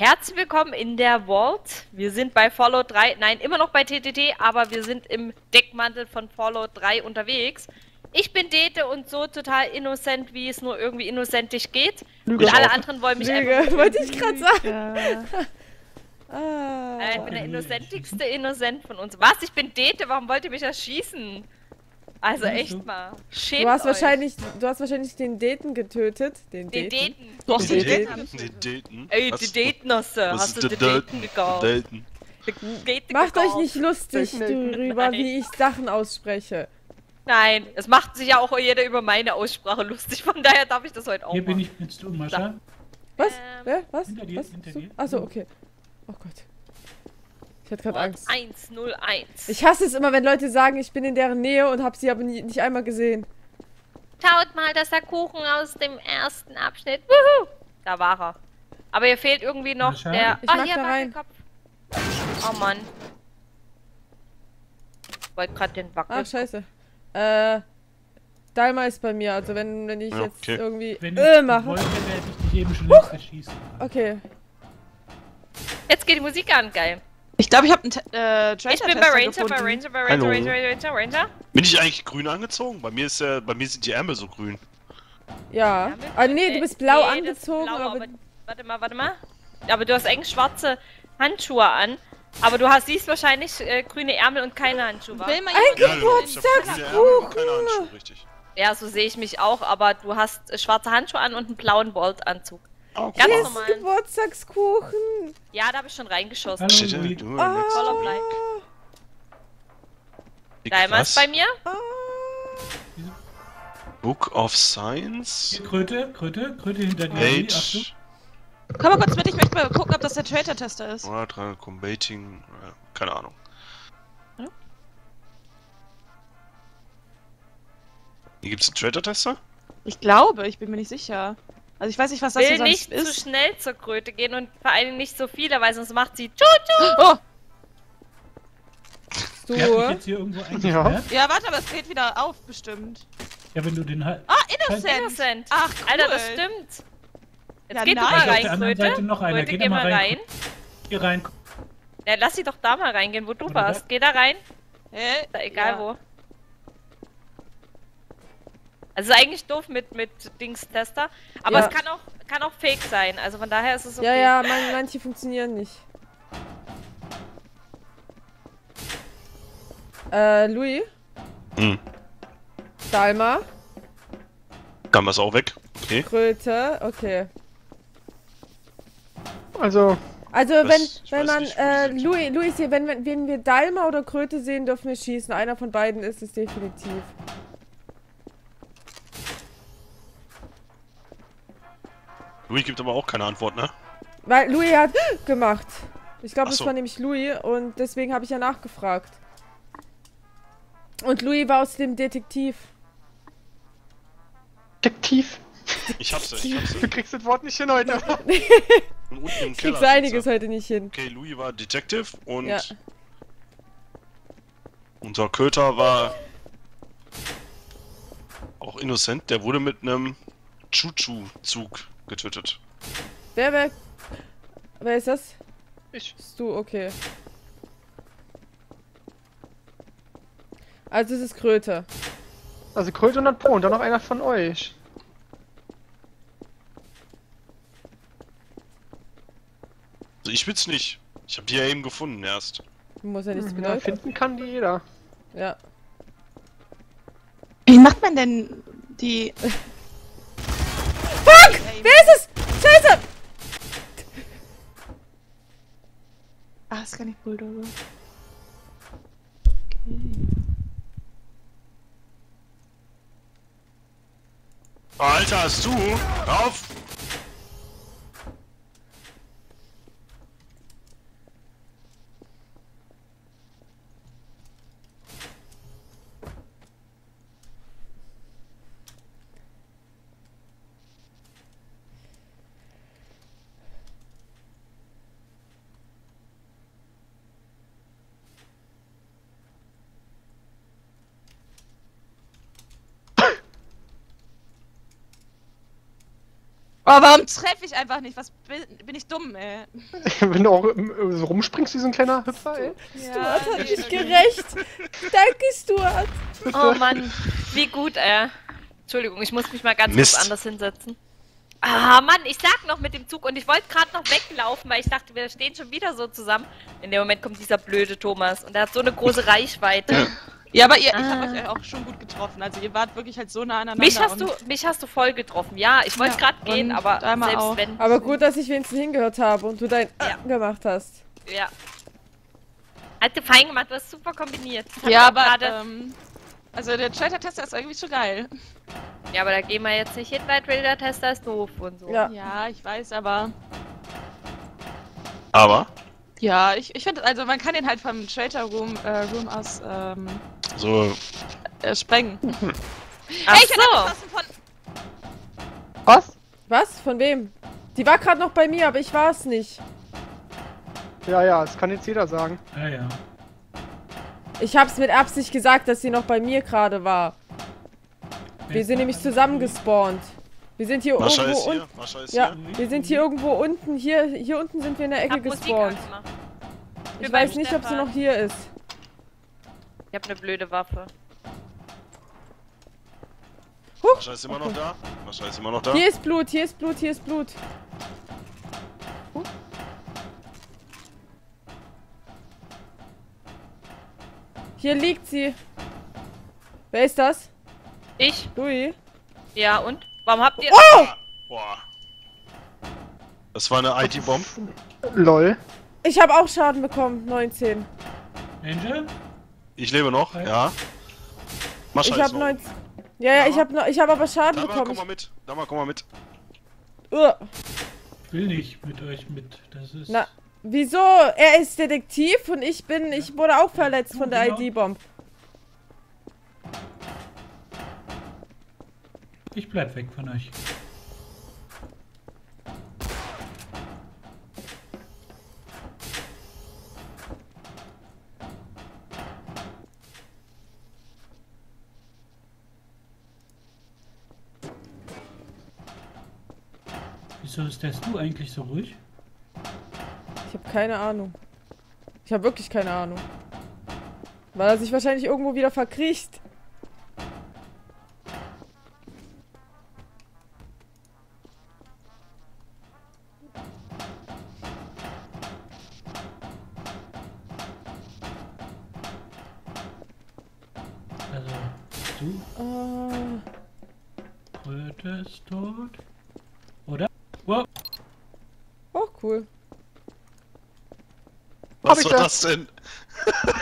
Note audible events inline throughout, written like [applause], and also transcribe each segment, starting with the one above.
Herzlich willkommen in der Vault. Wir sind bei Fallout 3, nein, immer noch bei TTT, aber wir sind im Deckmantel von Fallout 3 unterwegs. Ich bin Dete und so total innocent, wie es nur irgendwie innocentisch geht. Lüge. Und alle anderen wollen mich Lüge, einfach... wollte ich gerade sagen. [laughs] Ah. Äh, ich bin der innocentigste Innocent von uns. Was? Ich bin Dete, warum wollt ihr mich erschießen? Also Bist echt du? mal. Schämt Du hast euch. wahrscheinlich, du hast wahrscheinlich den Deten getötet. Den, Den Deten. Daten. Du hast Den den Daten. Daten. Den Daten. Ey, die. Was Hast ist du der die Daten Daten? gekauft? Daten. Daten Macht euch nicht lustig darüber, wie ich Sachen ausspreche. Nein, es macht sich ja auch jeder über meine Aussprache lustig, von daher darf ich das heute auch Hier bin machen. ich, bist du, Mascha? Was? Ähm, Wer? Was? hinter dir, Was? hinter dir. Achso, okay. Oh Gott. Ich hatte gerade Angst. 101. Ich hasse es immer, wenn Leute sagen, ich bin in deren Nähe und hab sie aber nie, nicht einmal gesehen. Schaut mal, das ist der Kuchen aus dem ersten Abschnitt. Wuhu! Da war er. Aber hier fehlt irgendwie noch Mascha? der... Ich Ah, mag hier, da rein. Wackelkopf. Oh Mann. Ich wollte gerade den Wackel... Ach, scheiße. Äh, Dalma ist bei mir, also wenn, wenn ich Ja, jetzt okay. irgendwie Wenn ich äh mache. wollte, werde ich dich eben schon längst erschießen. Okay. Jetzt geht die Musik an, geil. Ich glaube, ich habe einen äh, Tracer Ich bin bei Ranger, bei Ranger, bei Ranger, Hallo. Ranger, Ranger, Ranger. Bin ich eigentlich grün angezogen? Bei mir ist ja, bei mir sind die Ärmel so grün. Ja. Ah, nee, du bist blau nee, angezogen, blau, aber. Warte mal, warte mal. Aber du hast eigentlich schwarze Handschuhe an. Aber du hast, siehst wahrscheinlich äh, grüne Ärmel und keine Handschuhe. Will mal Ein keine Handschuhe, richtig. Ja, so sehe ich mich auch, aber du hast äh, schwarze Handschuhe an und einen blauen Bolt-Anzug. Oh, Ganz Hier normal. ist Geburtstagskuchen. Ja, da habe ich schon reingeschossen. Hallo, Louis. du, next Voller week. Blei. Dick, Daimler was? ist bei mir. Ah. Book of Science? Kröte, Kröte, Kröte hinter dir. Age. Komm mal kurz mit, ich möchte mal gucken, ob das der Tracer Tester ist. Oder dran, Combating. Keine Ahnung. Ja. Hier gibt's einen Trader-Tester? Ich glaube, ich bin mir nicht sicher. Also ich weiß nicht, was das Will hier sonst nicht zu ist. schnell zur Kröte gehen und vor allem nicht so viele, weil sonst macht sie Tschu-Tschu. Oh, mich jetzt hier irgendwo eingesperrt. ja, warte, aber es geht wieder auf, bestimmt. Ja, wenn du den halt. Ah, Innocent! Innocent. Ach, cool. Alter, das stimmt. Jetzt Ja, geht nice. mal Auf der rein, anderen Kröte. Seite noch einer. Kröte, Geh geh da mal rein. rein. Hier rein. Ja, lass sie doch da mal reingehen, wo du Oder warst. Geh da rein. Hä? Ist da egal Ja. wo. Also ist eigentlich doof mit, mit Dings-Tester. Aber Ja. es kann auch, kann auch fake sein. Also von daher ist es okay. Ja, ja, man, manche funktionieren nicht. Äh, Louis? Hm. Dalma? Dann ist auch weg. Okay. Kröte? Okay. Also, Also wenn, Ich wenn weiß man, nicht, äh. Louis, Louis hier, wenn, wenn, wenn wir Dalma oder Kröte sehen, dürfen wir schießen. Einer von beiden ist es definitiv. Louis gibt aber auch keine Antwort, ne? Weil Louis hat [gasps] gemacht. Ich glaube, das so. war nämlich Louis und deswegen habe ich ja nachgefragt. Und Louis war aus dem Detektiv. Detektiv. Ich hab's, ich hab's. Du kriegst das Wort nicht hin heute. [laughs] [laughs] Und unten im Ich Keller. krieg's einiges heute nicht hin. Okay, Louis war Detective und Ja. unser Köter war auch innocent. Der wurde mit einem Chuchu-Zug getötet. Wer, wer? Wer ist das? Ich. Bist du, okay. Also es ist Kröte. Also Kröte und dann Po und dann noch einer von euch. Also ich bin's nicht. Ich hab die ja eben gefunden erst. Muss ja nichts bedeuten. finden kann die jeder. Ja. Wie macht man denn die... [laughs] Wer ist es? Scheiße! Ah, ist gar nicht Bulldozer. Alter, hast du? Rauf! Oh, warum treffe ich einfach nicht? Was bin, bin ich dumm, ey? [laughs] Wenn du auch äh, so rumspringst wie so ein kleiner Hüpfer, ey. Stuart hat nicht gerecht. Danke, Stuart. Oh Mann, wie gut, äh. Entschuldigung, ich muss mich mal ganz Mist. kurz anders hinsetzen. Ah, Mann, ich sag noch mit dem Zug und ich wollte gerade noch weglaufen, weil ich dachte, wir stehen schon wieder so zusammen. In dem Moment kommt dieser blöde Thomas und der hat so eine große Reichweite. Ja, aber ihr, ich Ah. habe euch auch schon gut getroffen. Also ihr wart wirklich halt so nah aneinander. Mich hast, du, mich hast du voll getroffen. Ja, ich wollte Ja, gerade gehen, aber selbst auch. wenn. Aber gut, dass ich wenigstens hingehört habe und du dein Ja. gemacht hast. Ja. Hat dir fein gemacht, du hast super kombiniert. Hat Ja, aber gerade- ähm, also der Traitor-Tester ist irgendwie schon geil. Ja, aber da gehen wir jetzt nicht hin, weil Trader-Tester ist doof und so. Ja. Ja, ich weiß, aber Aber, ja, ich, ich finde, also man kann den halt vom Traitor Room, äh, Room aus ähm, so, äh, sprengen. [laughs] Ach Ey, ich so. von. Was? Was? Von wem? Die war gerade noch bei mir, aber ich war es nicht. Ja, ja, das kann jetzt jeder sagen. Ja, ja. Ich hab's mit Absicht gesagt, dass sie noch bei mir gerade war. Wir sind nämlich zusammen gespawnt. Wir sind hier Mascha irgendwo unten. Ja, hier. wir sind hier irgendwo unten. Hier, hier unten sind wir in der Ecke gespawnt. Ich weiß nicht, ob sie Stefan. noch hier ist. Ich hab eine blöde Waffe. Mascha ist immer noch da. Mascha ist immer noch da. Hier ist Blut, hier ist Blut, hier ist Blut. Hier liegt sie. Wer ist das? Ich? Louis? Ja, und? Warum habt ihr. Oh! Boah. Das war eine IT-Bomb. Lol. Ich habe auch Schaden bekommen. 19. Angel? Ich lebe noch, ja. Mascha Ich ist habe noch. 19. Ja, ja, ich habe noch, ich habe aber Schaden Da mal, bekommen. komm mal mit. Da mal, komm mal mit. Ich will nicht mit euch mit. Das ist. Na, wieso? Er ist Detektiv und ich bin, ich wurde auch verletzt von der Genau. ID-Bomb. Ich bleib weg von euch. Wieso ist das du eigentlich so ruhig? Ich habe keine Ahnung. Ich habe wirklich keine Ahnung. Weil er sich wahrscheinlich irgendwo wieder verkriecht. Also, du, Ah, Kröte ist tot. Oder? Wow. oh, cool. Was ich war da? das denn? [laughs]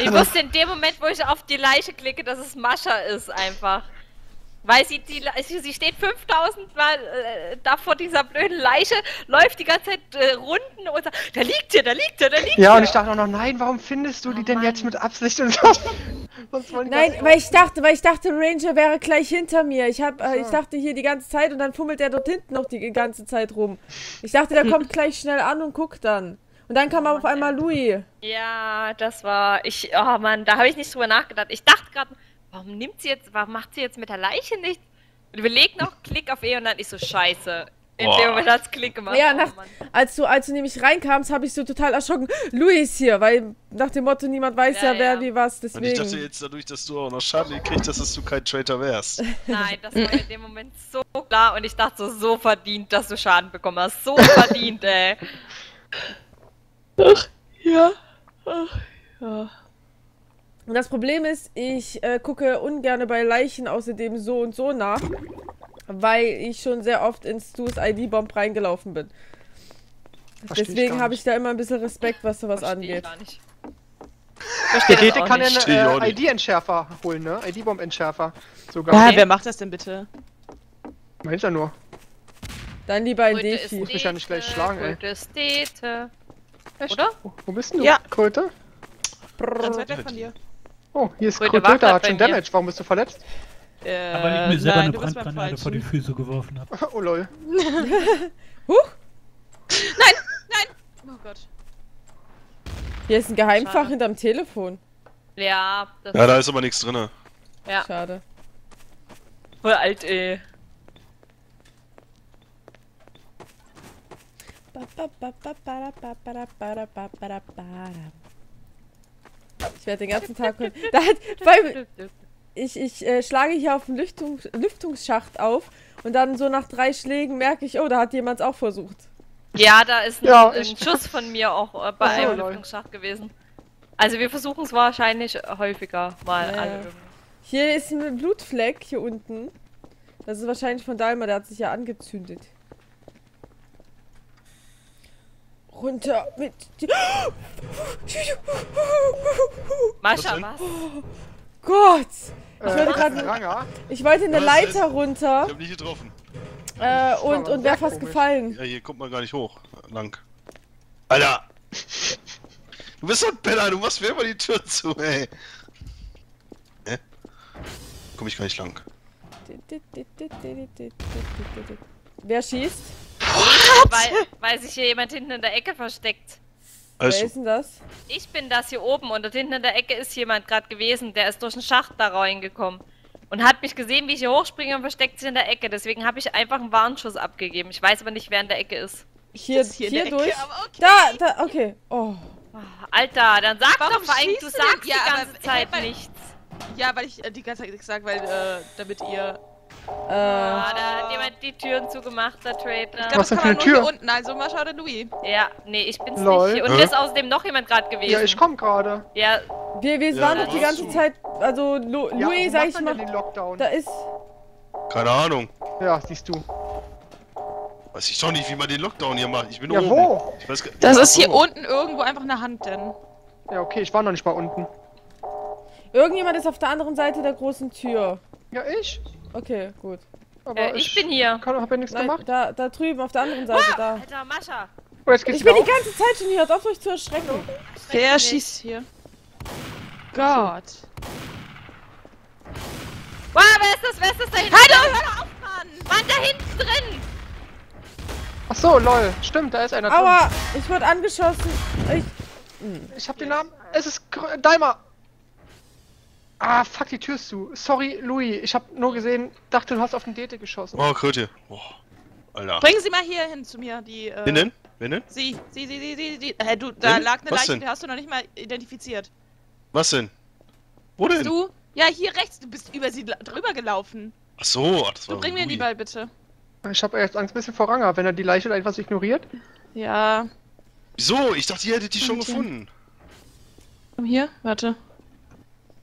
Ich wusste in dem Moment, wo ich auf die Leiche klicke, dass es Mascha ist, einfach. Weil sie, die, sie sie steht 5000 Mal äh, da vor dieser blöden Leiche, läuft die ganze Zeit äh, Runden und sagt, da liegt hier, da liegt hier, da liegt Ja, hier. und ich dachte auch noch, nein, warum findest du die Oh denn Mann. jetzt mit Absicht und so? Sonst wollen die Nein, weil ich dachte, weil ich dachte, Ranger wäre gleich hinter mir. Ich hab, äh, ich dachte hier die ganze Zeit und dann fummelt er dort hinten noch die ganze Zeit rum. Ich dachte, der kommt gleich schnell an und guckt dann. Und dann kam aber auf einmal Louis. Ja, das war, ich, oh Mann, da habe ich nicht drüber nachgedacht. Ich dachte gerade, warum nimmt sie jetzt, warum macht sie jetzt mit der Leiche nichts? Und überleg noch, klick auf E und dann ich so, scheiße. In Boah. dem Moment hat's Klick gemacht. Ja, Oh nach, Mann. als du, als du nämlich reinkamst, habe ich so total erschrocken. Louis ist hier, weil nach dem Motto, niemand weiß ja, Ja, wer ja. wie was. Und ich dachte Deswegen. jetzt dadurch, dass du auch noch Schaden gekriegt hast, dass du kein Traitor wärst. [laughs] Nein, das war in dem Moment so klar und ich dachte so, so verdient, dass du Schaden bekommen hast. So [laughs] verdient, ey. Ja. Ach, ja. Und das Problem ist, ich äh, gucke ungern bei Leichen außerdem so und so nach, weil ich schon sehr oft in Stu's ID-Bomb reingelaufen bin. Versteh ich Deswegen habe ich da immer ein bisschen Respekt, was sowas Versteh ich angeht. gar nicht. Der Verstehe Dete kann nicht. Ich einen äh, nicht. ID-Entschärfer holen, ne? ID-Bomb-Entschärfer. Sogar. Ja, Okay. wer macht das denn bitte? Meint er nur. Dann lieber ein Defi. Muss mich ja nicht gleich schlagen, ey. Dete. Oder? Wo, wo bist denn du? Ja. Kröte? Ganz weit weg von dir. Oh, hier ist Kröte Kröte, hat schon. Damage. Warum bist du verletzt? Äh, Aber ich mir selber nein, eine Brandgranate vor die. Füße geworfen habe. [laughs] Oh lol. [laughs] Huch, Oh Gott. hier ist ein Geheimfach Schade. hinterm Telefon. Ja, das Ja, da ist aber nichts drin. ja. Schade. voll alt, ey. Ich werde den ganzen Tag. [laughs] Da hat, beim, ich ich äh, schlage hier auf den Lüftungs Lüftungsschacht auf und dann so nach drei Schlägen merke ich, oh, da hat jemand auch versucht. Ja, da ist ein, Ja, ein Schuss von mir auch äh, bei Ach so, einem. Lüftungsschacht gewesen. Also wir versuchen es wahrscheinlich häufiger mal Ja. alle. irgendwie. Hier ist ein Blutfleck hier unten. Das ist wahrscheinlich von Daimler, der hat sich ja angezündet. Runter mit. Mascha, was? [gasps] Gott! Äh, wollte Ranger? Ich wollte eine Was Leiter runter Ich hab nicht getroffen. äh, und, und wäre fast komisch. gefallen. Ja, hier kommt man gar nicht hoch. Lang. Alter! Du bist so ein Penner, du machst mir immer die Tür zu, ey. Hä? Komm ich gar nicht lang. Wer schießt? Weil, weil sich hier jemand hinten in der Ecke versteckt. Wer Also, ist denn das? Ich bin das hier oben und dort hinten in der Ecke ist jemand gerade gewesen, der ist durch den Schacht da reingekommen. Und hat mich gesehen, wie ich hier hochspringe und versteckt sich in der Ecke. Deswegen habe ich einfach einen Warnschuss abgegeben. Ich weiß aber nicht, wer in der Ecke ist. Hier, Das hier, hier in der durch? Ecke, aber okay. Da, da, okay. Oh. Ah, Alter, dann sag Warum doch vor allem, du sagst Ja, die aber ganze hey, Zeit weil- nichts. Ja, weil ich äh, die ganze Zeit nichts sage, weil äh, damit ihr. Äh, Ah, da hat jemand die Türen zugemacht, der Ich Trader. Was das denn kann für man eine nur Tür? hier unten, also Mascha oder Louis. Ja, nee, ich bin's Lol. nicht. Und Hä? hier ist außerdem noch jemand gerade gewesen. Ja, ich komm gerade. Ja, wir, wir Ja, waren doch die ganze du. Zeit. Also, Lu Ja, Louis, sag ich mal. den Lockdown? Da ist. keine Ahnung. Ja, siehst du. Weiß ich doch nicht, wie man den Lockdown hier macht. Ich bin Ja, oben. wo? Ich weiß gar- Das Ja, ist hier unten irgendwo einfach eine Hand, denn. Ja, okay, ich war noch nicht mal unten. Irgendjemand ist auf der anderen Seite der großen Tür. Ja, ich? Okay, gut. Aber äh, ich bin hier. Kann, hab ja nichts Nein, gemacht. da, da drüben auf der anderen Seite, da. Alter, Mascha. Oh, jetzt geht's Ich bin wieder die auf. ganze Zeit schon hier, hört auf euch zu erschrecken. Wer mich. schießt hier? Gott. Wow, wer ist das? Wer ist das da hinten? Hallo, hör auf, Mann! Mann, da hinten drin! Ach so, lol. Stimmt, da ist einer drin. Aua, ich wurde angeschossen. Ich, Ich hab den Namen. Es ist Daimler. Ah, fuck, die Tür ist zu. Sorry, Louis. Ich hab nur gesehen, dachte, du hast auf den Dete geschossen. Oh, Kröte. Boah. Alter. Bringen Sie mal hier hin zu mir, die. Äh, Wen denn? Wen denn? Sie, sie, sie, sie, sie, sie. Hä, du, da Wen? lag eine Was Leiche, denn? die hast du noch nicht mal identifiziert. Was denn? Wo denn? Du? Ja, hier rechts, du bist über sie drüber gelaufen. Ach so, ach, das war Du bring mir Louis. die Ball bitte. Ich hab jetzt Angst ein bisschen vor Ranger, wenn er die Leiche etwas ignoriert. Ja. Wieso? Ich dachte, ihr hättet die schon gefunden. Komm hier, warte.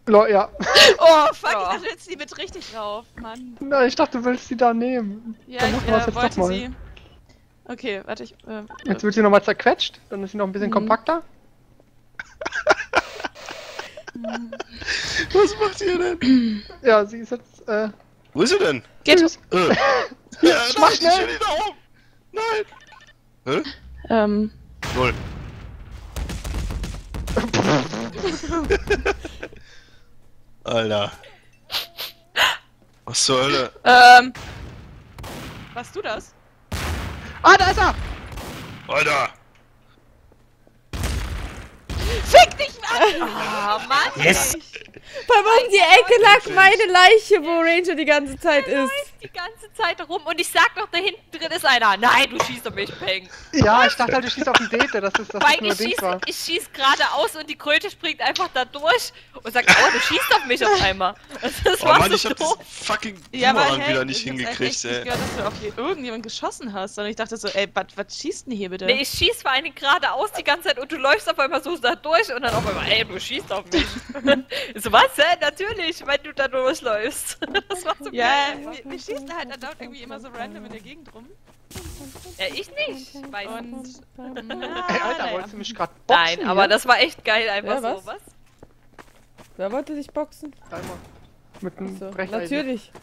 Lol, ja. [laughs] Oh, fuck, Ja. ich dachte jetzt die mit richtig drauf, Mann. Nein, ich dachte, du willst die da nehmen. Ja, Dann ich es äh, jetzt wollte sie. Okay, warte, ich. Äh, Jetzt wird sie nochmal zerquetscht, dann ist sie noch ein bisschen Mhm. kompakter. [laughs] Was macht ihr denn? Ja, sie ist jetzt, äh, Wo ist sie denn? geht. tschüss. Äh. [laughs] ja, Mach nein, schnell. oben. Nein. Hä? Ähm. Lol. Alter. Was zur Hölle? Ähm. Warst du das? Ah, da ist er! Alter. Fick dich, Mann! Oh, Mann. Yes! Bei um die Ecke lag meine Leiche, wo Ranger die ganze Zeit ist. Die ganze Zeit rum und ich sag doch, da hinten drin ist einer. Nein, du schießt auf mich, Peng. Ja, ich dachte halt, du schießt auf den Dete, das, das Weil ich schieß, war. ich schieß geradeaus und die Kröte springt einfach da durch und sagt, oh, du schießt auf mich auf einmal. Das Oh war Mann, so ich hab das doof. fucking Ja, aber Boomerang hey, wieder nicht ich hingekriegt, ey. gehört, dass du auf irgendjemand geschossen hast, sondern ich dachte so, ey, was was schießt denn hier bitte? Nee, ich schieß vor allen Dingen geradeaus die ganze Zeit und du läufst auf einmal so da durch und dann auf einmal, ey, du schießt auf mich. Ich [laughs] so, was, hä? Natürlich, wenn du da durchläufst. [laughs] Das war so ja, geil. Wir, wir schießen halt dann dort irgendwie immer so random in der Gegend rum. Ja, ich nicht. Weiß Und. Ähm, [laughs] Ey, ah, Alter, wolltest du mich gerade boxen? Nein, aber hier? das war echt geil, einfach Ja, so. was? Was? Wer wollte dich boxen? Daimler. Mit einem So, natürlich. [laughs]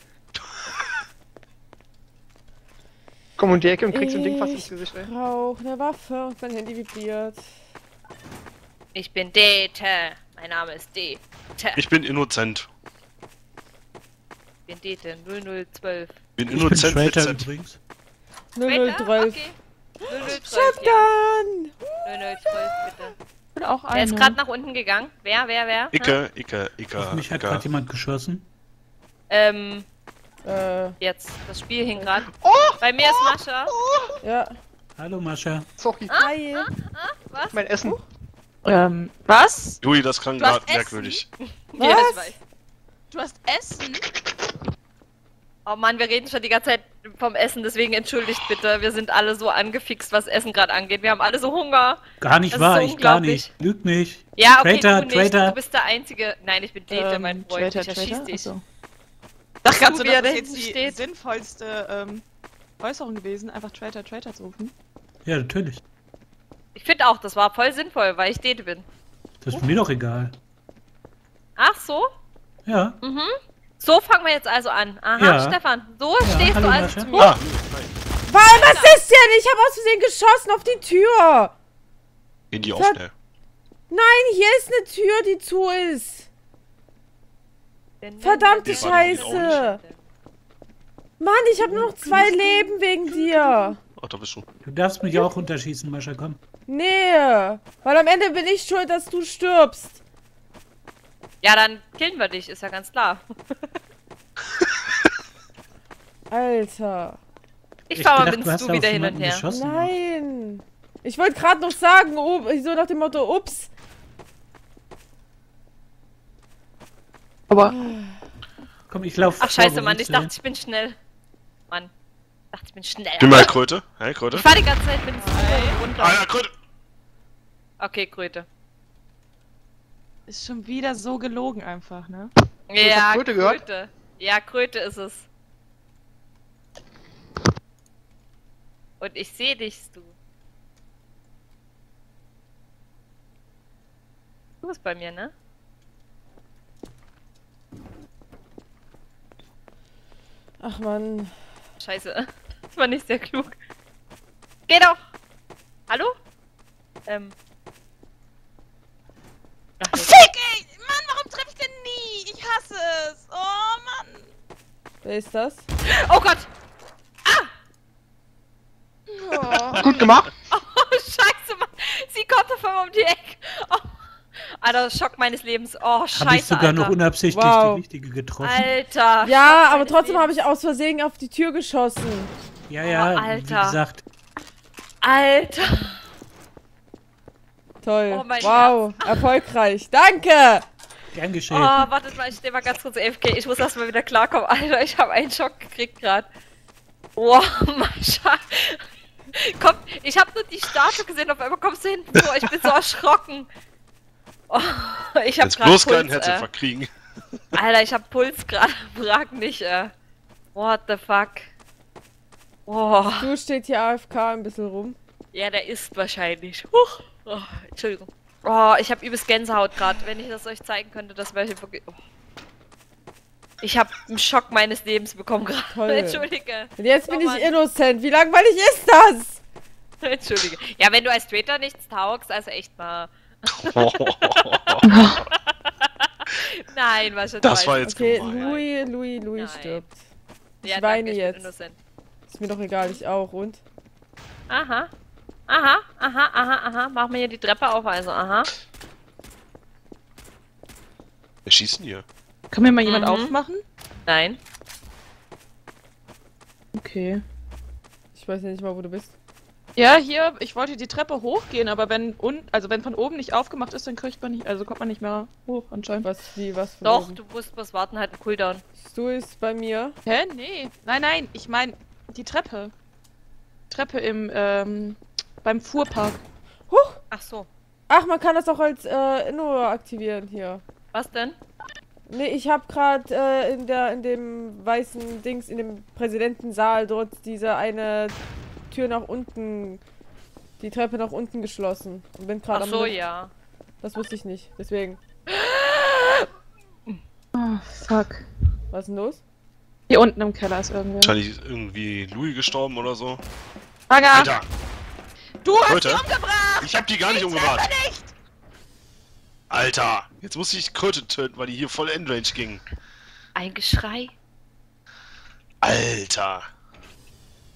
Komm um die Ecke und kriegst ein Ding fast ins Ich Gesicht, ey. brauche eine Waffe und mein Handy vibriert. Ich bin Dete. Mein Name ist Dete. Ich bin innocent. Bin Dete 0012. Bin Ich bin innocent. Traitor Vincent. übrigens. 0012. Okay. 0012, ja. Shotgun! 0012, bitte. Will auch Er ist gerade nach unten gegangen. Wer, wer, wer? Hm? Icke, Icke, Auf Icke, mich hat Icke. gerade jemand geschossen. Ähm, Äh, jetzt. Das Spiel hing gerade. Oh! Bei mir ist Mascha. ja. Hallo Mascha. Sorry, Hi. Was? mein Essen. Ähm, was? Louis, das klang gerade merkwürdig. [laughs] Ja, ich Was? weiß. Du hast Essen? Oh Mann, wir reden schon die ganze Zeit vom Essen, deswegen entschuldigt bitte. Wir sind alle so angefixt, was Essen gerade angeht. Wir haben alle so Hunger. Gar nicht Das wahr, so ich gar nicht. Lüg nicht. Ja, okay, Traitor, du nicht. Traitor. Du bist der Einzige. Nein, ich bin Dete, Ähm, mein Freund. Traitor, ich erschieß Traitor? dich. Achso. So, wie er das da ist jetzt die steht. sinnvollste ähm, Äußerung gewesen, einfach Traitor, Traitor zu rufen. Ja, natürlich. Ich finde auch, das war voll sinnvoll, weil ich Dete bin. Das ist mir doch egal. Ach so? Ja. Mhm. So fangen wir jetzt also an. Aha, Ja. Stefan, so Ja, stehst hallo, du also zu. Ah, Warum, was ist denn? Ich habe aus Versehen geschossen auf die Tür. in die schnell. Nein, hier ist eine Tür, die zu ist. Verdammte Scheiße. Mann, ich habe nur noch zwei Leben wegen dir. Ach, da bist du. Du darfst mich auch unterschießen, Mascha, komm. Nee, weil am Ende bin ich schuld, dass du stirbst. Ja, dann killen wir dich, ist ja ganz klar. [laughs] Alter. Ich fahr mal mit du hast Stu wieder hin und her. geschossen. Nein. Ich wollte gerade noch sagen, oh, so nach dem Motto, ups. Aber Komm, ich lauf. Ach scheiße, Mann, ich dachte, ich bin schnell. Mann. Ich dachte, ich bin schnell. Gib mal Kröte. Hey, Kröte. Ich fahr die ganze Zeit mit dem Stu runter. Ah ja, Kröte. Okay, Kröte. Ist schon wieder so gelogen einfach, ne? Ja, hab Kröte gehört. Kröte. Ja, Kröte ist es. Und ich sehe dich, Stu. Du bist bei mir, ne? Ach man. Scheiße. [laughs] Das war nicht sehr klug. Geh doch! Hallo? Ähm. Ach, nee. Fick, ey! Mann, warum treffe ich denn nie? Ich hasse es! Oh, Mann! Wer ist das? Oh Gott! Oh. Gut gemacht. [laughs] Oh, scheiße, Mann! Sie kommt auf einmal um die Ecke! Oh. Alter, Schock meines Lebens. Oh, scheiße, Habe ich sogar Alter. noch unabsichtlich Wow. die richtige getroffen. Alter! Ja, Schock aber trotzdem habe ich aus Versehen auf die Tür geschossen. ja, ja, Oh, wie Alter. gesagt. Alter! Toll. Oh mein wow, erfolgreich. Danke. Gern geschehen. Oh, wartet mal, ich stehe mal ganz kurz AFK. Ich muss erstmal wieder klarkommen. Alter, ich habe einen Schock gekriegt gerade. Wow, [laughs] Mascha. Komm, ich habe nur die Statue gesehen, auf einmal kommst du hinten vor. Ich bin so erschrocken. Oh, ich habe Jetzt gerade bloß keinen Puls, Hetze äh. verkriegen. Alter, ich hab Puls gerade. [laughs] Frag nicht, äh. What the fuck? Oh, Du steht hier AFK ein bisschen rum. ja, der ist wahrscheinlich. Huch. Oh, Entschuldigung. Oh, ich habe übelst Gänsehaut gerade. Wenn ich das euch zeigen könnte, das wäre wirklich. Oh. Ich habe einen Schock meines Lebens bekommen gerade. [laughs] Entschuldige. Und jetzt Oh bin ich Mann. innocent. Wie langweilig ist das? [laughs] Entschuldige. Ja, wenn du als Traitor nichts taugst, also echt mal. [laughs] Nein, was Das war jetzt Okay, gemein. Louis, Louis, Louis Nein. stirbt. Ich ja, weine danke, ich jetzt. Bin innocent. Ist mir doch egal, ich auch. Und? Aha. Aha, aha, aha, aha. Machen wir hier die Treppe auf, also, aha. Wir schießen hier. Kann mir mal jemand Mhm. aufmachen? Nein. Okay. Ich weiß ja nicht mal, wo du bist. Ja, hier, ich wollte die Treppe hochgehen, aber wenn un also wenn von oben nicht aufgemacht ist, dann kriegt man nicht, also kommt man nicht mehr hoch anscheinend. Was, wie, was von Doch, oben? du musst was warten, halt einen Cooldown. Du ist bei mir. Hä? Nee. Nein, nein, ich meine die Treppe. Treppe im, ähm, beim Fuhrpark. Huch! Ach so. Ach, man kann das auch als äh, Inno aktivieren hier. Was denn? Nee, ich habe gerade äh, in der in dem weißen Dings in dem Präsidentensaal dort diese eine Tür nach unten, die Treppe nach unten geschlossen und bin gerade Ach am so, Lift. ja. Das wusste ich nicht. Deswegen. Oh, fuck. Was ist denn los? Hier unten im Keller ist irgendwer. Wahrscheinlich irgendwie Louis gestorben oder so. Bagger! Alter, Du hast Kröte. sie umgebracht! Ich hab die gar nicht umgebracht. Nicht! Alter, jetzt muss ich Kröte töten, weil die hier voll Endrange ging. Ein Geschrei. Alter.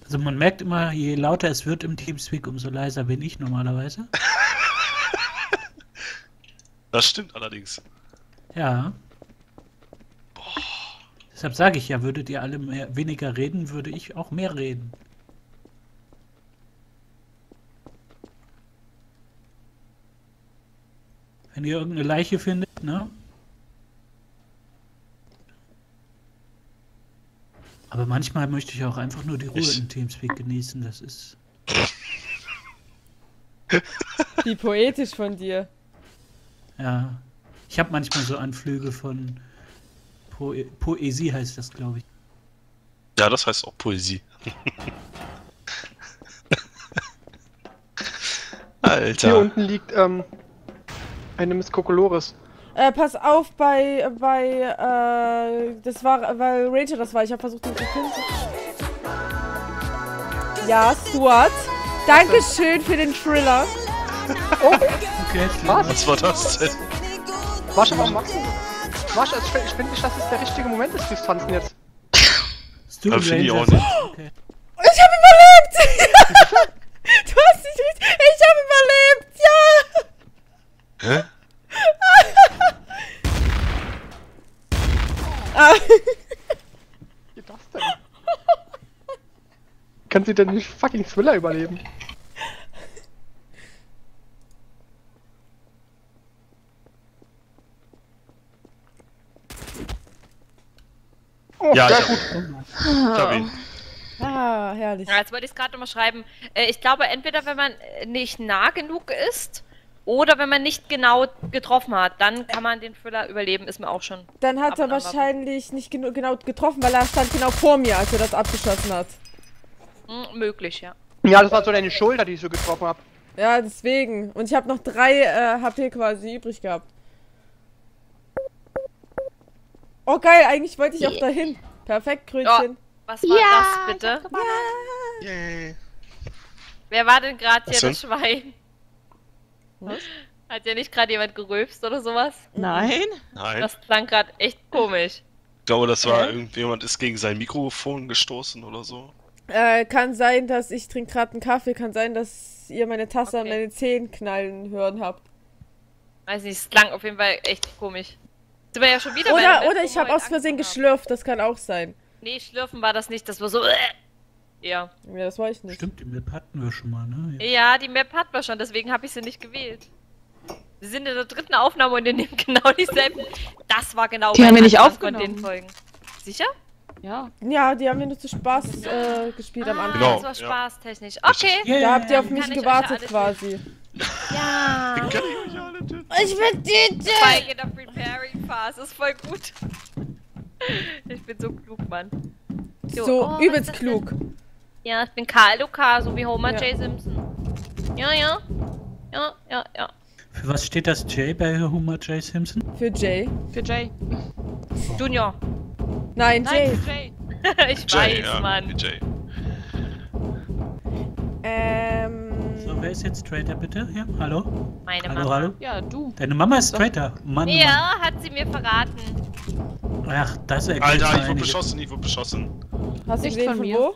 Also man merkt immer, je lauter es wird im Teamspeak, umso leiser bin ich normalerweise. [laughs] Das stimmt allerdings. Ja. Deshalb sage ich ja, würdet ihr alle mehr, weniger reden, würde ich auch mehr reden. Wenn ihr irgendeine Leiche findet, ne? Aber manchmal möchte ich auch einfach nur die Ruhe Ich- im Teamspeak genießen. Das ist. Wie poetisch von dir. Ja. Ich habe manchmal so Anflüge von Poe Poesie heißt das, glaube ich. Ja, das heißt auch Poesie. [laughs] Hier Alter. unten liegt ähm, eine Miss Kokolores. Äh, pass auf bei, bei, äh, das war, weil Ranger das war. Ich habe versucht, ihn zu finden. Ja, Stuart. Dankeschön für den Thriller. [laughs] Okay, Was? Was war das denn? Mascha, warum machst du das? Mascha, ich finde ich find nicht, dass es der richtige Moment ist fürs Tanzen jetzt. Du Ja, finde ich auch nicht. Okay. Ich habe überlebt! [laughs] du hast nicht richtig. Ich habe überlebt! Hä? Ah. Wie geht das denn? Kann sie denn nicht fucking Thriller überleben? Oh, Ja, sehr ich gut. hab, ich hab ihn. Ah, herrlich. Ja, jetzt wollte ich es gerade nochmal schreiben. Äh, ich glaube, entweder wenn man nicht nah genug ist oder wenn man nicht genau getroffen hat, dann kann man den Thriller überleben, ist mir auch schon. Dann hat er wahrscheinlich nicht genu genau getroffen, weil er stand genau vor mir, als er das abgeschossen hat. Hm, möglich, ja. Ja, das war so deine Schulter, die ich so getroffen habe. Ja, deswegen. Und ich habe noch drei äh, HP quasi übrig gehabt. Oh geil, eigentlich wollte ich auch dahin. Perfekt, Krönchen. Was war das bitte? Yay. Wer war denn gerade hier das Schwein? Was? Hat ja nicht gerade jemand gerülpst oder sowas? Nein? Nein. Das klang gerade echt komisch. Ich glaube, das war Hä? irgendjemand ist gegen sein Mikrofon gestoßen oder so. Äh, kann sein, dass ich trinke gerade einen Kaffee. Kann sein, dass ihr meine Tasse an Okay. meine Zehen knallen hören habt. Weiß nicht, es klang auf jeden Fall echt komisch. Sind wir ja schon wieder Oder, der oder ich habe aus Versehen geschlürft. Das kann auch sein. Nee, schlürfen war das nicht, das war so. Ja. Ja, das war ich nicht. Stimmt, die Map hatten wir schon mal, ne? Ja. Ja, die Map hatten wir schon, deswegen habe ich sie nicht gewählt. Wir sind in der dritten Aufnahme und ihr nehmt [laughs] genau dieselben. Das war genau Die haben wir nicht Anfang von aufgenommen. den Folgen. Sicher? Ja. Ja, die haben wir nur zu Spaß äh, gespielt am Ah, Anfang. Genau, das war ja. spaßtechnisch. Okay. Yeah. Da habt ihr auf mich gewartet ja quasi. Ja. Kann ich euch alle töten? Ich bin Tite! Bei in der Preparing Phase ist voll gut. [laughs] Ich bin so klug, Mann. So, oh, übelst klug. Ja, ich bin Karl Lukas, so wie Homer Ja. J. Simpson. Ja, ja. Ja, ja, ja. Für was steht das J bei Homer J. Simpson? Für Jay. Für Jay. Junior. Nein, Jay. Nein, für Jay. [laughs] ich Jay, weiß, ja, Mann. Jay. Ähm. So, wer ist jetzt Traitor bitte? Ja, hallo? Meine Hallo, Mama. hallo? Ja, du. Deine Mama ist Traitor. Mann, Ja, hat sie mir verraten. Mann. Ach, das erklärt Alter, ich wurde beschossen, ich wurde beschossen. Hast du Nicht gesehen von von mir. wo?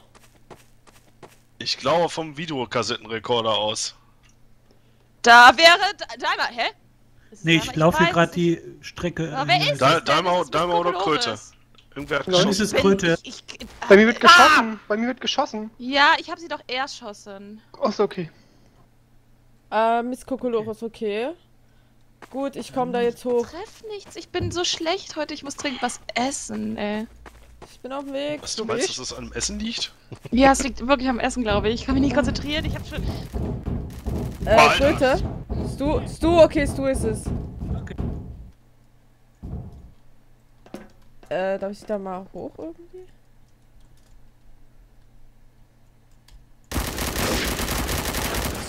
Ich glaube vom Videokassettenrekorder aus. Da wäre. Daimer, hä? Ist Nee, ich laufe hier gerade die Strecke. Aber wer äh, ist Da-? Daimler- Daimler oder. Kröte? Irgendwer hat. Dann ist geschossen. es Kröte. Ich, ich, Bei mir wird Ah! geschossen. Bei mir wird geschossen. Ja, ich habe sie doch erschossen. Achso, okay. Äh, Miss Kokolores, okay. Gut, ich komme da jetzt hoch. Treff nichts. Ich bin so schlecht heute. Ich muss dringend was essen, ey. Ich bin auf dem Weg. Was, du meinst, dass es dem Essen liegt? Ja, es liegt wirklich am Essen, glaube ich. Ich kann mich nicht konzentrieren. Ich habe schon. Äh, Alter. Kröte? Stu, Stu, okay, Stu ist es. Okay. Äh, darf ich da mal hoch irgendwie?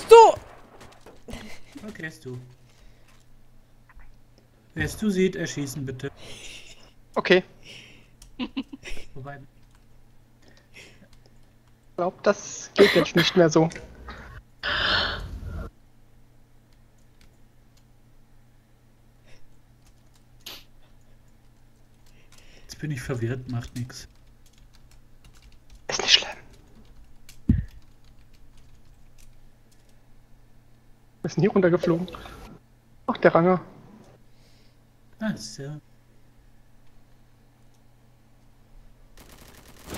Stu! Okay, ist du. Wer es du sieht, erschießen bitte. Okay. [laughs] Wobei, Ich glaube, das geht jetzt nicht mehr so. jetzt bin ich verwirrt, macht nichts. Ist nicht schlimm. Wir sind hier runtergeflogen. Ach, der Ranger. Ah, ist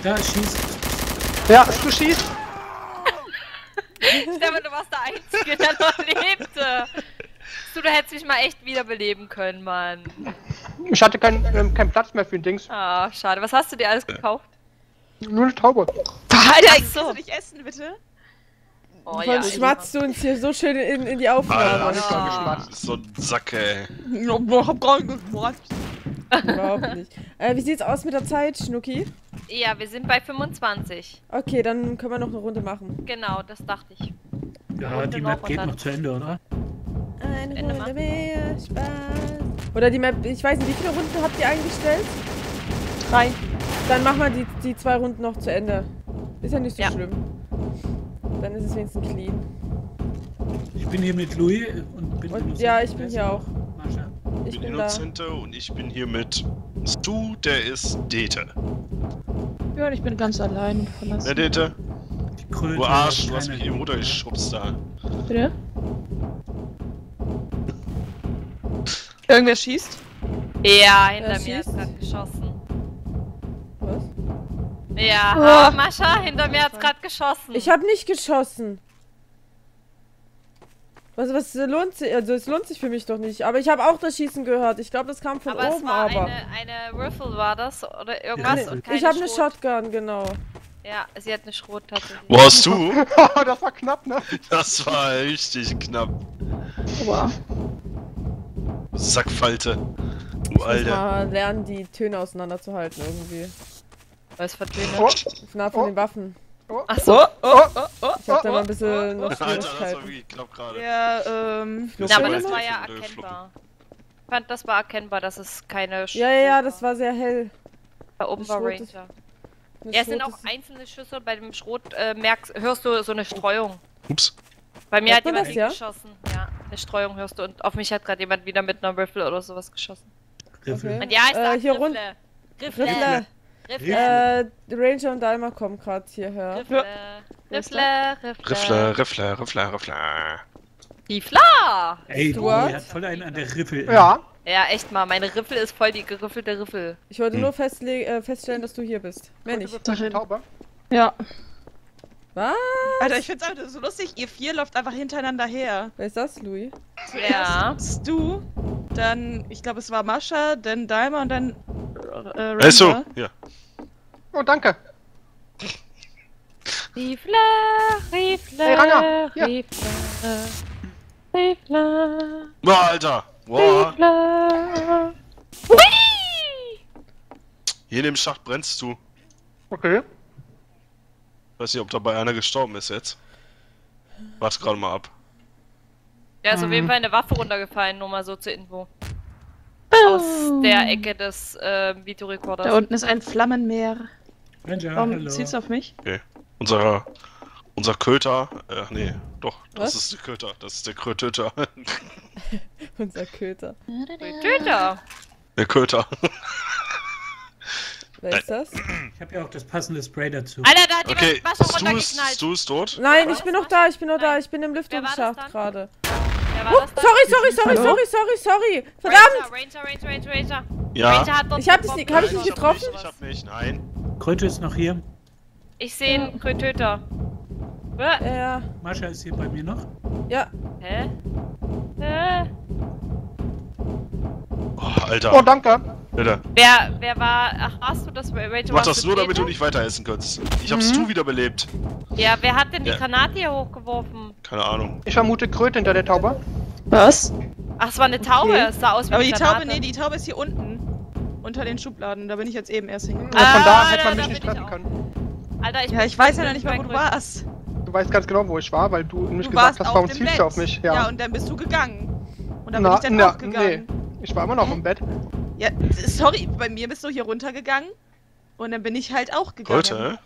ja. Schießt. Ja, du schießt. Stefan, du warst der Einzige, der noch lebte. Du, du hättest mich mal echt wiederbeleben können, Mann. Ich hatte keinen ähm, keinen Platz mehr für den Dings. Ah, schade. Was hast du dir alles gekauft? Nur eine Taube. Alter, Ach ich so. kannst du nicht essen, bitte? Oh Voll schmatzt du uns hier so schön in, in die Aufnahme. Alter, geschmatzt. so ein Sack, ey. Ich hab gar nicht gefragt. Überhaupt nicht. Äh, wie sieht's aus mit der Zeit, Schnucki? Ja, wir sind bei 25. Okay, dann können wir noch eine Runde machen. Genau, das dachte ich. Ja, Runde die Map geht noch zu Ende, oder? Eine Ende Runde mehr Spaß. Oder die Map, ich weiß nicht, wie viele Runden habt ihr eingestellt? Drei. Dann machen wir die, die zwei Runden noch zu Ende. Ist ja nicht so Ja. schlimm. Dann ist es wenigstens clean. Ich bin hier mit Louis und bin Und ja, ich bin hier auch. Ich bin bin da. Innocente und ich bin hier mit Stu, der ist Dete. Ja, und ich bin ganz allein und Ne, verlassen. Dete? Die Kröte Du Arsch, hat du hast mich eben runtergeschubst da. Bitte? Irgendwer schießt? Ja, hinter Wer mir ist schießt? gerade geschossen. Was? Ja, Oh. Mascha, hinter mir hat's gerade geschossen. Ich habe nicht geschossen. Was, was lohnt sich? Also es lohnt sich für mich doch nicht. Aber ich habe auch das Schießen gehört. Ich glaube, das kam von aber es oben, war aber. eine, eine Riffle war das oder irgendwas Ja, und keine ich habe eine. Shotgun, genau. Ja, sie hat eine Schrot tatsächlich. Wo hast du? [laughs] das war knapp, ne? Das war richtig knapp. Wow. Sackfalte. Du Ich muss Alter. mal lernen, die Töne auseinanderzuhalten irgendwie. Was für Töne? Oh, Na, von Oh. den Waffen. Ach so. Oh, oh, oh, oh. Ich habe da Oh, mal ein bisschen noch Alter, das war wirklich knapp gerade. Der, ähm. Ja, aber das war ja erkennbar. Ich fand, das war erkennbar, dass es keine Ja, ja, ja, das war sehr hell. Da oben war Ranger. Ja, es sind auch einzelne Schüsse und bei dem Schrot äh, merkst, hörst du so eine Streuung. Ups. Bei mir hat man jemand das, ja? geschossen. Ja, eine Streuung hörst du und auf mich hat gerade jemand wieder mit einer Riffle oder sowas geschossen. Riffel. Okay. Und ja, ich Äh, sag hier Riffle. Riffle. Riffle. Riffle. Äh, Ranger und Dalma kommen gerade hierher. Riffle. Wer ist Riffle. Riffle. Riffler, Riffler, Riffler, Riffler. Tiefler. Ey? Louis hat voll einen an der Riffel. ja. Ja, echt mal, meine Riffel ist voll die geriffelte Riffel. Ich wollte Hm. nur äh, feststellen, dass du hier bist. Mehr nicht. Taube. Ja. Was? Alter, ich find's einfach so lustig, ihr vier läuft einfach hintereinander her. Wer ist das, Louis? Ja. Zuerst Stu, dann, ich glaube, es war Mascha, dann Daima und dann. Äh. Weißt du? Ja. Oh, danke. Riffle. Riffle. Hey, Ranger, hier. Riffle. Riffle. Boah, Alter. Boah. Riffle. Hui! Hier in dem Schacht brennst du. Okay. Weiß nicht, ob dabei einer gestorben ist jetzt. Warte gerade mal ab. Ja, ist auf jeden Fall eine Waffe runtergefallen, nur mal so zur Info. Aus der Ecke des äh, Videorekorders. Da unten ist ein Flammenmeer. Ranger, Warum hallo. ziehst du auf mich? Unser, unser Köter, äh, nee, doch, das Was? ist der Köter, das ist der Krötöter. [laughs] Unser Köter. Töter. der Köter. Wer ist das? Ich habe ja auch das passende Spray dazu. Alter, da hat Okay, jemand Wasser Stu ist, runtergeknallt. Stu ist tot. Nein, ich bin noch da, ich bin noch da, ich bin im Lüftungsschacht gerade. Oh, sorry, sorry, sorry, sorry, sorry, sorry. Verdammt! Ranger, Ranger, Ranger, Ranger. Ja. Ranger hat dort Ich hab dich nicht- hab ich Nein, nicht getroffen? Ich hab nicht, nein. Kröte ist noch hier. Ich sehe einen Töter. Ja, ja, Mascha ist hier bei mir noch. ja. Hä? Hä? Oh, Alter, Oh, danke. Bitte. Wer, wer war. Ach, hast du das? Ranger Mach das nur, damit du nicht weiter essen kannst. Ich hab Mhm. Stu wiederbelebt. Ja, wer hat denn die Ja. Granate hier hochgeworfen? Keine Ahnung. Ich vermute Kröte hinter der Taube. Was? Ach, es war eine Taube. Okay. Es sah aus wie Aber eine die Granate. Taube, nee, die Taube ist hier unten. Unter den Schubladen. Da bin ich jetzt eben erst hingegangen. Also von Ah, da hätte da- man mich nicht treffen können. Alter, ich Ja, ich weiß ja noch nicht mal, wo du warst. Du weißt ganz genau, wo ich war, weil du nicht Du gesagt hast, warum zielst du auf mich. Ja. Ja. und dann bist du gegangen. Und dann Na, bin ich dann na, auch gegangen. Ich war immer noch im Bett. Ja, sorry, bei mir bist du hier runtergegangen. Und dann bin ich halt auch gegangen. Heute,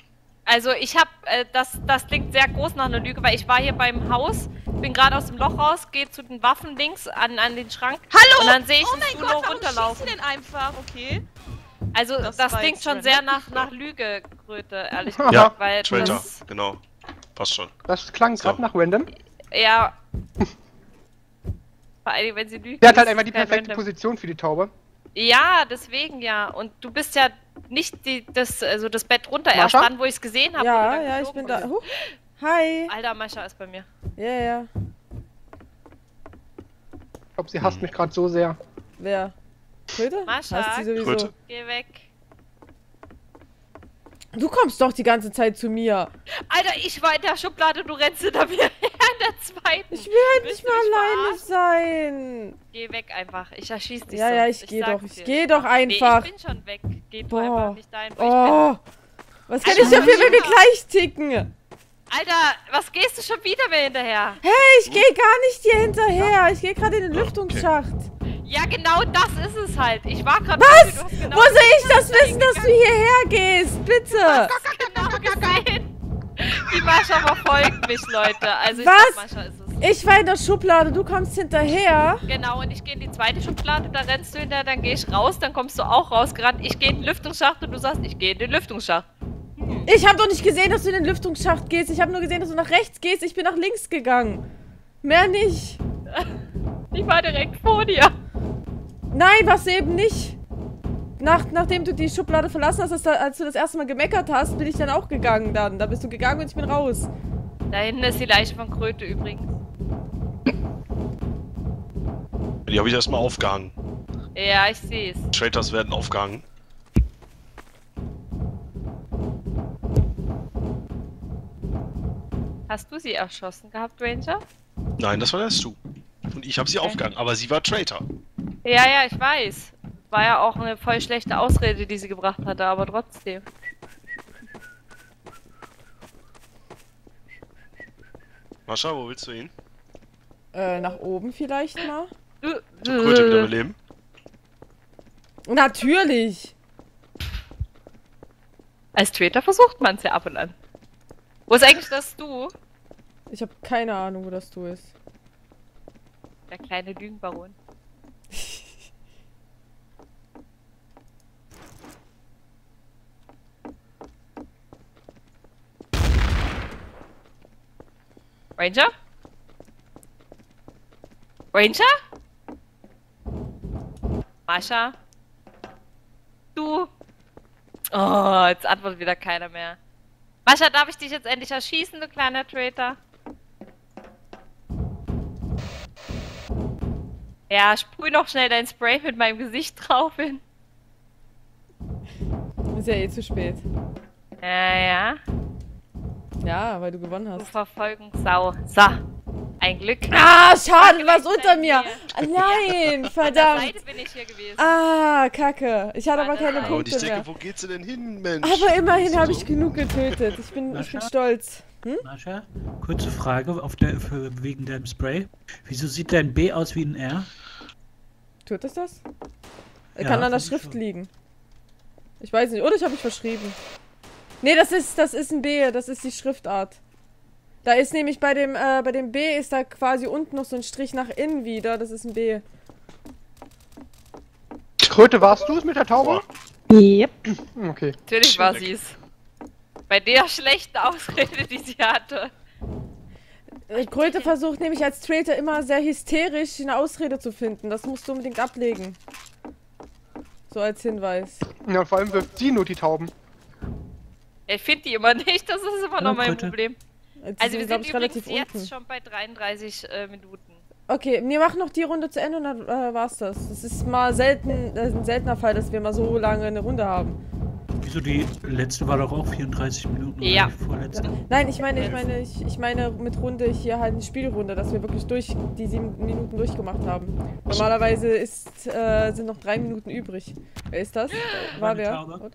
Also ich hab, äh, das, das klingt sehr groß nach einer Lüge, weil ich war hier beim Haus, bin gerade aus dem Loch raus, gehe zu den Waffen links an, an den Schrank Hallo! und dann sehe ich oh mein Gott, nur warum runterlaufen. denn einfach? Okay. Also Das das, klingt schon sehr nach, nach Lüge, Kröte, ehrlich [laughs] Ja, gesagt, weil Traitor, das, genau. Passt schon. Das klang So. gerade nach random. ja, [laughs] vor allem wenn sie lügt. Der hat halt einfach die perfekte Random. Position für die Taube. Ja, deswegen ja. Und du bist ja nicht die, das, also das Bett runter, erst Mascha? dann, wo ich es gesehen habe. Ja, ja, ich bin da. glaube, sie hasst mich gerade so sehr. Wer? Kröte? Mascha. Hast sie sowieso. Kröte. Geh weg. Du kommst doch die ganze Zeit zu mir. Alter, ich war in der Schublade, du rennst hinter mir her der zweiten. Ich will halt nicht du mehr alleine sein. Geh weg einfach. Ich erschieß dich Ja, sonst. ja, ich geh sag's doch. Ich dir. geh doch Nee, einfach. ich bin schon weg. Geh du Boah. einfach nicht dahin, wo Oh. Was kann Alter, ich dafür, wenn wir gleich ticken? ich. Alter, was gehst du schon wieder mir hinterher? Hey, ich gehe gar nicht dir hinterher. Ich gehe gerade in den. Lüftungsschacht. Ja, genau das ist es halt. Ich war gerade. Was? Du hast genau Wo soll ich das wissen, dass du hierher gehst? Bitte. genau gesehen. Die Mascha verfolgt mich, Leute. Also ich Was? glaub. Ich war in der Schublade, du kommst hinterher. Genau, und ich gehe in die zweite Schublade, da rennst du hinter, dann gehe ich raus, dann kommst du auch rausgerannt. Ich gehe in den Lüftungsschacht und du sagst, ich gehe in den Lüftungsschacht. Ich habe doch nicht gesehen, dass du in den Lüftungsschacht gehst. Ich habe nur gesehen, dass du nach rechts gehst. Ich bin nach links gegangen. Mehr nicht. [laughs] Ich war direkt vor dir. Nein, was eben nicht. Nach, nachdem du die Schublade verlassen hast, als, du das erste Mal gemeckert hast, bin ich dann auch gegangen dann. Da bist du gegangen und ich bin raus. Da hinten ist die Leiche von Kröte übrigens. Die habe ich erstmal aufgehangen. Ja, ich sehe es. Traitors werden aufgehangen. Hast du sie erschossen gehabt, Ranger? Nein, das war erst du. Und ich habe sie Okay. aufgehangen, aber sie war Traitor. Ja, ja, ich weiß. War ja auch eine voll schlechte Ausrede, die sie gebracht hatte, aber trotzdem. Mascha, wo willst du hin? Äh, nach oben vielleicht mal? Du, Kröte wieder beleben. Natürlich. Als Twitter versucht man es ja ab und an. Wo ist eigentlich das Du? Ich habe keine Ahnung, wo das du ist. Der kleine Lügenbaron. Ranger? Ranger? Mascha? Du? Oh, jetzt antwortet wieder keiner mehr. Mascha, darf ich dich jetzt endlich erschießen, du kleiner Traitor? Ja, sprüh noch schnell dein Spray mit meinem Gesicht [laughs] drauf hin. Ist ja eh zu spät. Ja, ja. Ja, weil du gewonnen Du hast. Verfolgungssau. So. Ein Glück. Ah, schade, du warst unter mir. mir. Ah, Nein, verdammt. Seite bin ich hier gewesen. Ah, kacke. Ich hatte aber keine und ich Punkte denke, mehr. wo geht sie denn hin, Mensch? Aber immerhin So, habe ich genug getötet. Ich bin, ich bin stolz. Hm? Mascha, kurze Frage auf der, für, wegen deinem Spray. Wieso sieht dein B aus wie ein R? Tut es das? Er Ja, Kann an der Schrift schon. liegen. Ich weiß nicht. Oder ich habe mich verschrieben. Nee, das ist, das ist ein B. Das ist die Schriftart. Da ist nämlich bei dem, äh, bei dem B ist da quasi unten noch so ein Strich nach innen wieder. Das ist ein B. Kröte, warst du es mit der Taube? Yep. Hm, Okay. Natürlich war sie es. Bei der schlechten Ausrede, die sie hatte. Äh, Kröte versucht nämlich als Traitor immer sehr hysterisch eine Ausrede zu finden. Das musst du unbedingt ablegen. So als Hinweis. Ja, und vor allem wirft sie nur die Tauben. Ich finde die immer [laughs] nicht, das ist immer noch mein Kröte. Problem. Die Also wir glaub sind übrigens jetzt unten. schon bei 33 äh, Minuten. Okay, wir machen noch die Runde zu Ende und dann äh, war's das. Das ist mal selten, das ist ein seltener Fall, dass wir mal so lange eine Runde haben. Wieso die letzte war doch auch 34 Minuten oder Ja. die vorletzte? Nein, ich meine, ich meine, ich, ich meine mit Runde hier halt eine Spielrunde, dass wir wirklich durch die sieben Minuten durchgemacht haben. Normalerweise ist, äh, sind noch drei Minuten übrig. Wer ist das? Äh, War eine wer?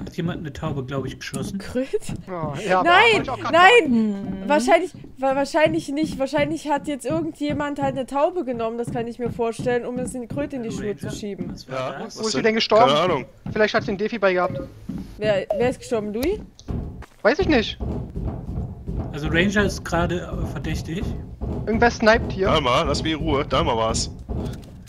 Hat jemand eine Taube, glaube ich, geschossen? Kröt? Ja, ja, Nein, nein! Wahrscheinlich, wa- wahrscheinlich nicht. Wahrscheinlich hat jetzt irgendjemand halt eine Taube genommen, das kann ich mir vorstellen, um es in die Kröte in die Schuhe zu schieben. Ja? Wo ist sie denn gestorben? Keine Ahnung. Vielleicht hat sie den Defi bei gehabt. Wer, wer ist gestorben? Louis? Weiß ich nicht. Also Ranger ist gerade verdächtig. Irgendwer sniped hier. Dalma, lass mich in Ruhe. Dalma war's.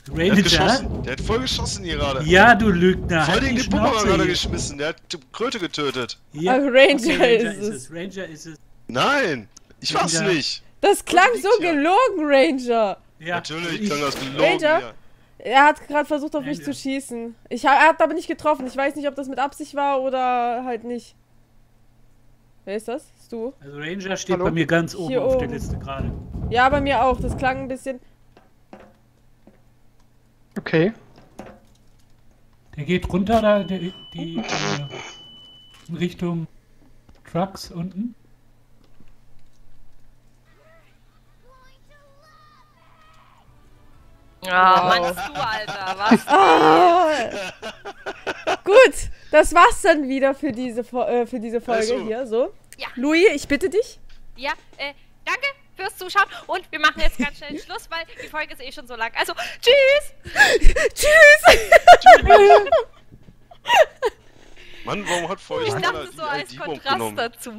Der hat Ranger? geschossen. Der hat voll geschossen hier gerade. Ja, du Lügner. Voll den Bumerang er hier. geschmissen. Der hat die Kröte getötet. Ja. Ranger okay, ist es. Ranger ist es. Nein! Ich war's Ranger. nicht. Das klang so hier. gelogen, Ranger. Ja, Natürlich ich, klang das gelogen Ranger? hier. Er hat gerade versucht, auf mich Ranger. zu schießen. Ich, er hat aber nicht getroffen. Ich weiß nicht, ob das mit Absicht war oder halt nicht. Wer ist das? Ist du? Also Ranger steht Hallo? bei mir ganz oben Hier auf der oben. Liste gerade. Ja, bei mir auch. Das klang ein bisschen. Okay. Der geht runter da, der, die äh, in Richtung Trucks unten. Ja, Wow. meinst du, Alter, was? Ah. [laughs] Gut, das war's dann wieder für diese, äh, für diese Folge Also. hier. So. Ja. Louis, ich bitte dich. Ja, äh, danke fürs Zuschauen und wir machen jetzt ganz schnell [laughs] Schluss, weil die Folge ist eh schon so lang. Also, tschüss! [laughs] Tschüss. Mann, warum hat vor euch Ich dachte so als Kontrast dazu